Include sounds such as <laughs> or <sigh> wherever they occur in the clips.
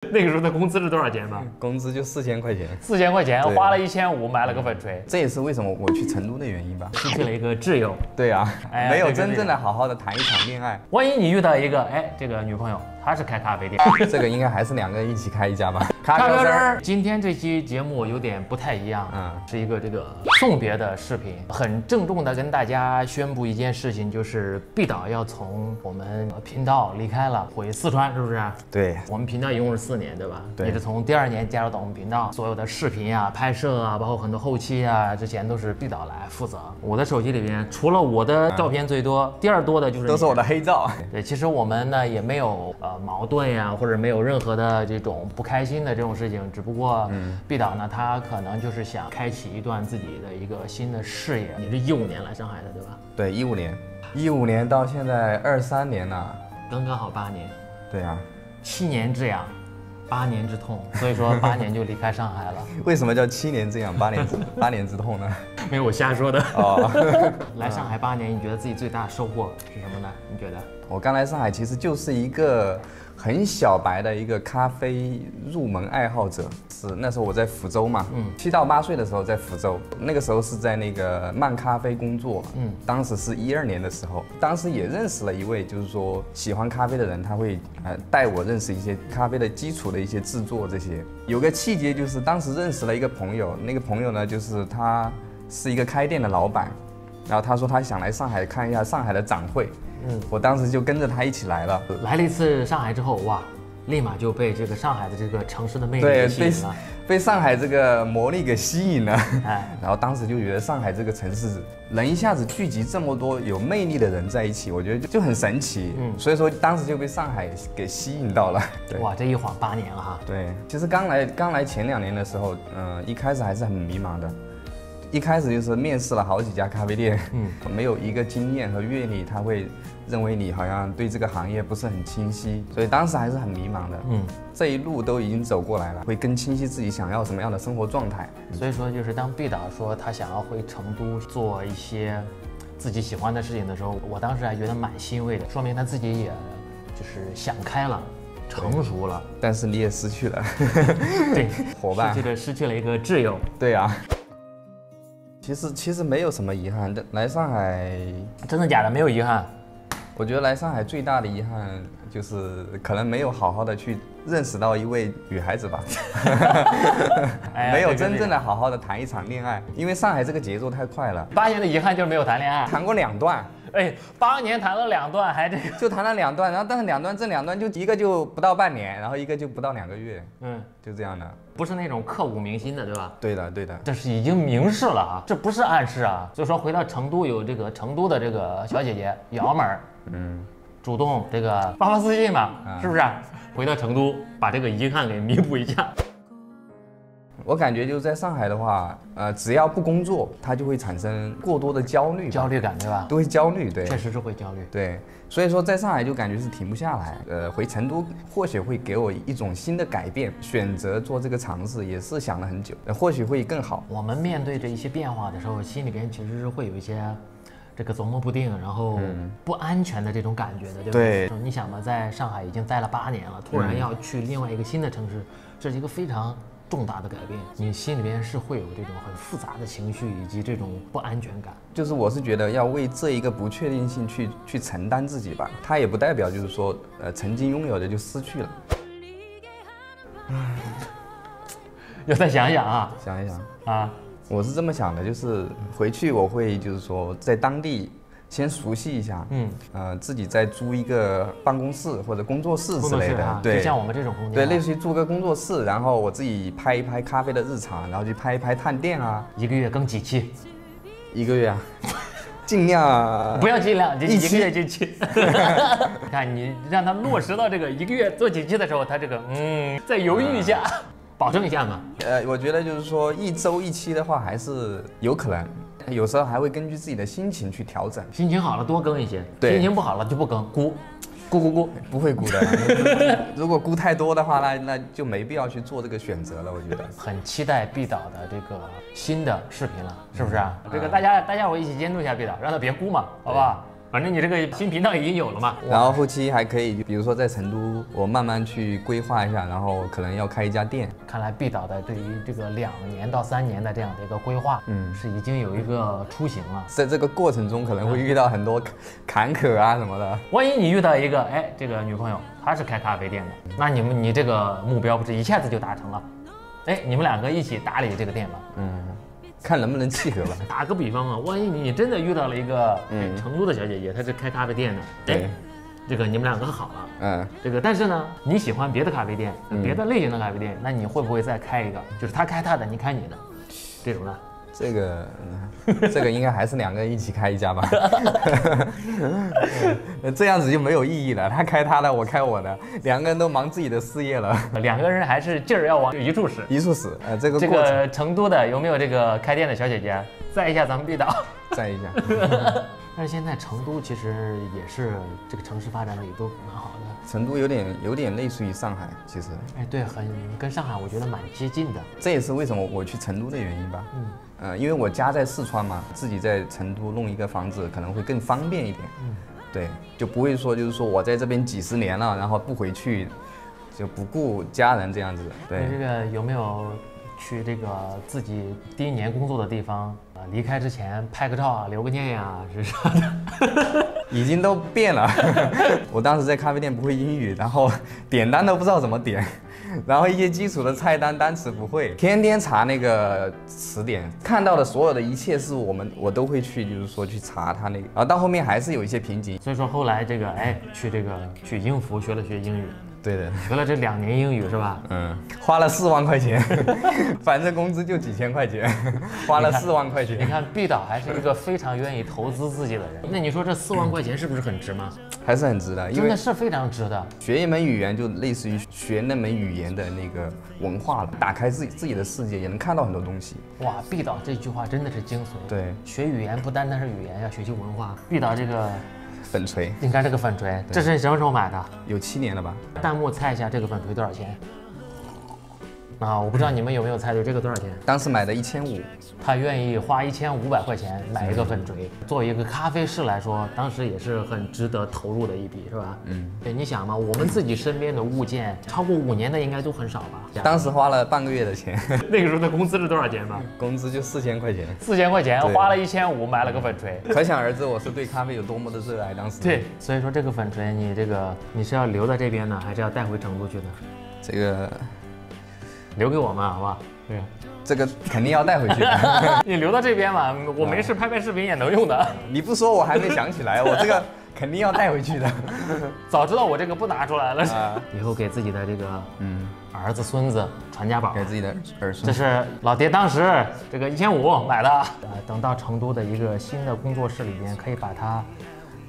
<laughs> 那个时候的工资是多少钱呢？工资就四千块钱，四千块钱，花了一千五买了个粉锤，这也是为什么我去成都的原因吧。失去了一个挚友。对啊，哎没有真正的好好的谈一场恋爱，万一你遇到一个哎，这个女朋友，她是开咖啡店，<laughs> 这个应该还是两个人一起开一家吧。咖 <laughs> 咖啡。今天这期节目有点不太一样，嗯是一个这个送别的视频，很郑重的跟大家宣布一件事情，就是毕导要从我们频道离开了，回四川，是不是？对，我们频道一共是四年，对吧？对也是从第二年加入到我们频道，所有的视频啊、拍摄啊，包括很多后期啊，之前都是毕导来负责。我的手机里边，除了我的照片最多，第二多的就是都是我的黑照。对，其实我们呢也没有呃矛盾呀，或者没有任何的这种不开心的这种事情，只不过嗯毕导呢他可能就是想开启一段自己的一个新的事业。你是一五年来上海的对吧？对，一五年，一五年到现在二三年了。刚刚好八年，对啊，七年之痒，八年之痛，所以说 <laughs> 八年就离开上海了。为什么叫七年之痒，八年之 <laughs> 八年之痛呢？没有我瞎说的。哦，<laughs> 来上海八年，你觉得自己最大的收获是什么呢？你觉得？我刚来上海其实就是一个很小白的一个咖啡入门爱好者。是那时候我在福州嘛，嗯，七到八岁的时候在福州，那个时候是在那个漫咖啡工作，嗯嗯，当时是一二年的时候，当时也认识了一位就是说喜欢咖啡的人，他会呃带我认识一些咖啡的基础的一些制作这些。有个契机就是当时认识了一个朋友，那个朋友呢就是他是一个开店的老板，然后他说他想来上海看一下上海的展会，嗯嗯，我当时就跟着他一起来了。来了一次上海之后，哇，立马就被这个上海的这个城市的魅力对，吸被引了。被上海这个魔力给吸引了，哎，然后当时就觉得上海这个城市能一下子聚集这么多有魅力的人在一起，我觉得就就很神奇。嗯嗯，所以说当时就被上海给吸引到了。对。哇，这一晃八年了哈。对，其实刚来刚来前两年的时候，嗯、一开始还是很迷茫的，一开始就是面试了好几家咖啡店，嗯嗯，<laughs> 没有一个经验和阅历，他会认为你好像对这个行业不是很清晰，所以当时还是很迷茫的。嗯，这一路都已经走过来了，会更清晰自己想要什么样的生活状态。所以说就是当毕导说他想要回成都做一些自己喜欢的事情的时候，我当时还觉得蛮欣慰的，说明他自己也就是想开了，成熟了。但是你也失去了对，<laughs> 伙伴失去，了失去了一个挚友。对啊。其实其实没有什么遗憾的，来上海，真的假的？没有遗憾。我觉得来上海最大的遗憾就是可能没有好好的去认识到一位女孩子吧，没有真正的好好的谈一场恋爱，因为上海这个节奏太快了，八年的遗憾就是没有谈恋爱。谈过两段，<laughs> 哎，八年谈了两段，还这个，<laughs> 就谈了两段，然后但是两段这两段就一个就不到半年，然后一个就不到两个月，嗯，就这样的。不是那种刻骨铭心的，对吧？对的，对的。这是已经明示了啊，这不是暗示啊。所以说回到成都有这个成都的这个小姐姐瑶妹儿嗯，主动这个发发私信嘛，啊是不是？回到成都把这个遗憾给弥补一下。我感觉就是在上海的话，呃，只要不工作，他就会产生过多的焦虑，焦虑感，对吧？都会焦虑，对，确实是会焦虑。对，所以说在上海就感觉是停不下来。呃，回成都或许会给我一种新的改变，选择做这个尝试也是想了很久，呃或许会更好。我们面对着一些变化的时候，心里边其实是会有一些这个琢磨不定，然后不安全的这种感觉的，对不对？对你想嘛，在上海已经待了八年了，突然要去另外一个新的城市，这是一个非常重大的改变，你心里边是会有这种很复杂的情绪以及这种不安全感。就是我是觉得要为这一个不确定性去去承担自己吧，它也不代表就是说，呃，曾经拥有的就失去了。<sighs> 要再想想啊想一想，啊，我是这么想的，就是回去我会就是说在当地先熟悉一下，嗯，呃，自己再租一个办公室或者工作室之类的，对，就像我们这种空间啊，对，类似于租个工作室，然后我自己拍一拍咖啡的日常，然后去拍一拍探店啊，一个月更几期，一个月啊，<laughs> 尽量啊。不要尽量，就一个月就期。<laughs> <laughs> 看你让他落实到这个一个月做几期的时候，他这个嗯，再犹豫一下，保证一下嘛。呃，我觉得就是说一周一期的话还是有可能，有时候还会根据自己的心情去调整，心情好了多更一些，对心情不好了就不更，估，咕咕咕。不会咕的。如果估太多的话，那那就没必要去做这个选择了，我觉得。很期待毕导的这个新的视频了，是不是啊？这个大家大家伙一起监督一下毕导，让他别估嘛，好不好？反正你这个新频道已经有了嘛。然后后期还可以，比如说在成都，我慢慢去规划一下，然后可能要开一家店。看来毕导的对于这个两年到三年的这样的一个规划，嗯，是已经有一个雏形了。在这个过程中可能会遇到很多坎坷啊什么的。万一你遇到一个哎，这个女朋友她是开咖啡店的，那你们你这个目标不是一下子就达成了？哎，你们两个一起打理这个店吧。嗯。看能不能契合吧。<laughs> 打个比方啊，万一你真的遇到了一个成都的小姐姐，她是开咖啡店的，对，这个你们两个好了，嗯，这个但是呢，你喜欢别的咖啡店，别的类型的咖啡店，那你会不会再开一个？就是她开她的，你开你的，这种呢？这个，这个应该还是两个人一起开一家吧，<laughs> 这样子就没有意义了。他开他的，我开我的，两个人都忙自己的事业了。两个人还是劲儿要往一处使，一处使。呃，这个这个成都的有没有这个开店的小姐姐，在一下咱们毕导，在一下。<laughs> 但是现在成都其实也是这个城市发展的也都蛮好的。成都有点有点类似于上海，其实。哎，对，很跟上海我觉得蛮接近的。这也是为什么我去成都的原因吧。嗯。呃，因为我家在四川嘛，自己在成都弄一个房子可能会更方便一点。嗯，对，就不会说就是说我在这边几十年了，然后不回去，就不顾家人这样子。对，这个有没有去这个自己第一年工作的地方啊？离开之前拍个照啊，留个念呀，是啥的？<laughs> 已经都变了。<laughs> 我当时在咖啡店不会英语，然后点单都不知道怎么点。然后一些基础的菜单单词不会，天天查那个词典，看到的所有的一切是我们我都会去，就是说去查他那个，然后到后面还是有一些瓶颈，所以说后来这个哎去这个去英孚学了学英语。对的，学了这两年英语是吧？嗯，花了四万块钱，<laughs> 反正工资就几千块钱，<laughs> 花了四万块钱。你看毕导还是一个非常愿意投资自己的人。那你说这四万块钱是不是很值吗？还是很值的，真的是非常值的。学一门语言就类似于学那门语言的那个文化了，打开自己自己的世界，也能看到很多东西。哇，毕导这句话真的是精髓。对，学语言不单单是语言，要学习文化。毕导这个。粉锤，你看这个粉锤，这是你什么时候买的？有七年了吧？弹幕猜一下这个粉锤多少钱？啊，我不知道你们有没有猜对这个多少钱？当时买的一千五，他愿意花一千五百块钱买一个粉锤。作为一个咖啡师来说，当时也是很值得投入的一笔，是吧？嗯，对，你想嘛，我们自己身边的物件，超过五年的应该都很少吧？当时花了半个月的钱，<laughs> 那个时候的工资是多少钱呢？工资就四千块钱，四千块钱花了一千五买了个粉锤，可想而知我是对咖啡有多么的热爱。当时对，所以说这个粉锤，你这个你是要留在这边呢，还是要带回成都去呢？这个。留给我们好不好？对，这个肯定要带回去。<laughs> 你留到这边嘛，我没事拍拍视频也能用的。你不说我还没想起来，我这个肯定要带回去的。早知道我这个不拿出来了。以后给自己的这个嗯儿子孙子传家宝，给自己的儿孙。这是老爹当时这个一千五买的。呃，等到成都的一个新的工作室里边，可以把它。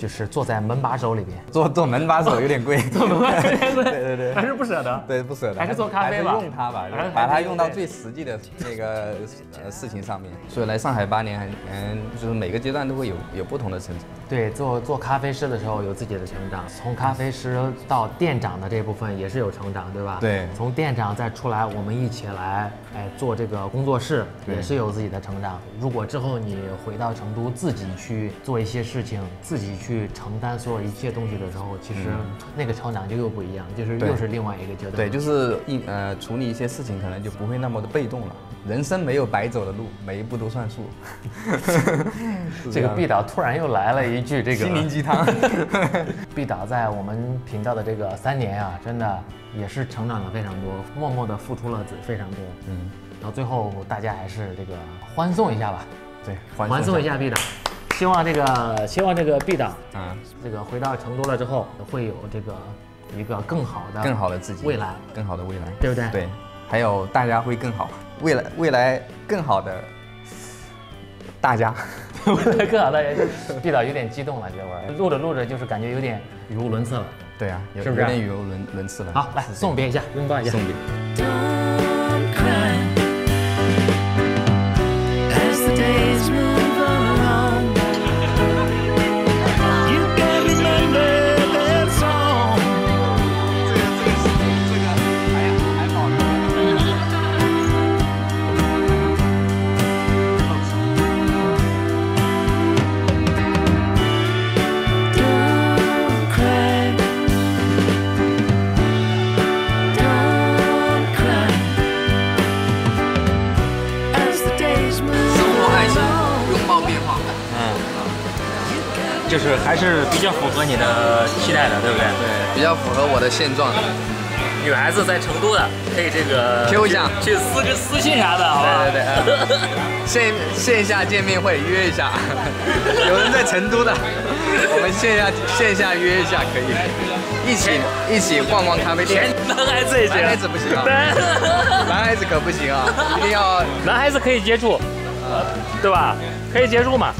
就是坐在门把手里边，坐坐门把手有点贵，坐门把手有点贵，<laughs> <laughs> 对对对，还是不舍得，对不舍得，还是做咖啡吧，用它吧，把它用到最实际的那个呃事情上面。所以来上海八年，嗯，就是每个阶段都会有有不同的成长。对，做做咖啡师的时候有自己的成长，从咖啡师到店长的这部分也是有成长，对吧？对，从店长再出来，我们一起来，哎，做这个工作室也是有自己的成长。如果之后你回到成都自己去做一些事情，自己去。去承担所有一切东西的时候，其实那个成长就又不一样，就是又是另外一个阶段。对，就是一呃处理一些事情，可能就不会那么的被动了。人生没有白走的路，每一步都算数。<laughs> 这个毕导突然又来了一句这个心灵鸡汤。<laughs> 毕导在我们频道的这个三年啊，真的也是成长了非常多，默默的付出了非常多。嗯，然后最后大家还是这个欢送一下吧。对，欢送一下毕导。希望这个，希望这个 B 档，嗯，这个回到成都了之后，会有这个一个更好的、更好的自己，未来，更好的未来，对不对？对，还有大家会更好，未来未来更好的大家，<laughs> 未来更好的，B 导有点激动了，这会儿。录着录着就是感觉有点语无伦次了。对啊，是不是有点语无伦伦次了？好，来送别一下，拥抱一下，送别。就是还是比较符合你的期待的，对不对？对，比较符合我的现状。女孩子在成都的，可以这个 Q 一下，去私个私信啥的，好吧？对对对，<laughs> 线线下见面会约一下，<laughs> 有人在成都的，我们线下线下约一下可以，一起一起逛逛咖啡店。男孩子也行，男孩子不行啊，<laughs> 男孩子可不行啊，一定要男孩子可以接触，对吧？可以接触嘛。